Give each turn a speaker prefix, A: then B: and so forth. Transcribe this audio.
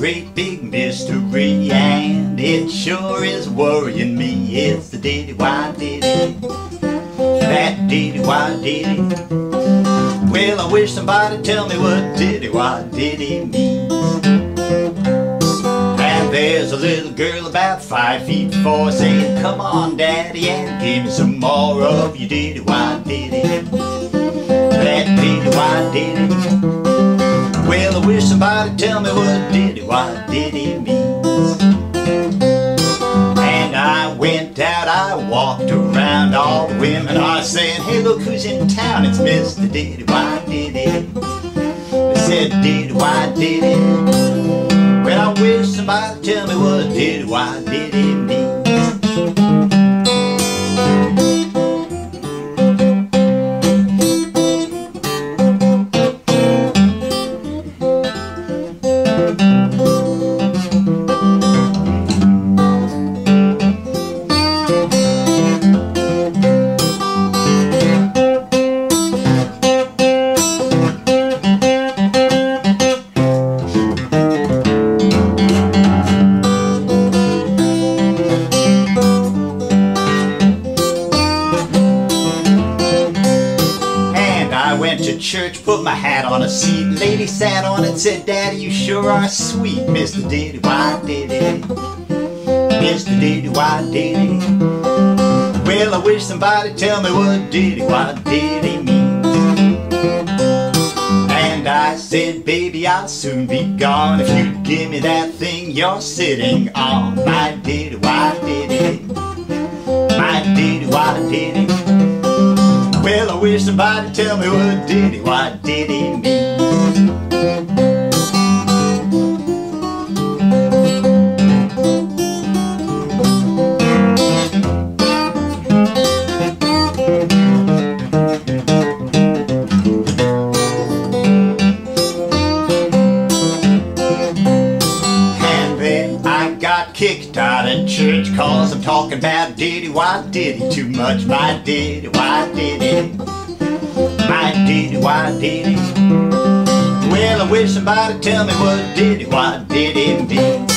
A: great big mystery, and it sure is worrying me. It's the diddy wah diddy, that diddy wah diddy. Well, I wish somebody tell me what diddy wah diddy means. And there's a little girl about five feet four saying, Come on, daddy, and give me some more of your diddy wah diddy. Why diddy means. And I went out, I walked around, all the women I said, Hey, look who's in town, it's Mr. Diddy wah diddy. They said, Diddy wah diddy. Well, I wish somebody tell me what diddy wah diddy means. To church, put my hat on a seat. Lady sat on it, said, Daddy, you sure are sweet, Mr. Diddy, wah diddy? Mr. Diddy, wah diddy? Well, I wish somebody tell me what diddy, wah diddy means. And I said, baby, I'll soon be gone if you give me that thing you're sitting on. My diddy, wah diddy? My diddy, wah diddy? Somebody tell me what diddy, wah diddy mean. And then I got kicked out of church cause I'm talking about diddy, wah diddy? Too much, my diddy, wah diddy, diddy, wah diddy. Well, I wish somebody tell me what diddy, wah diddy mean.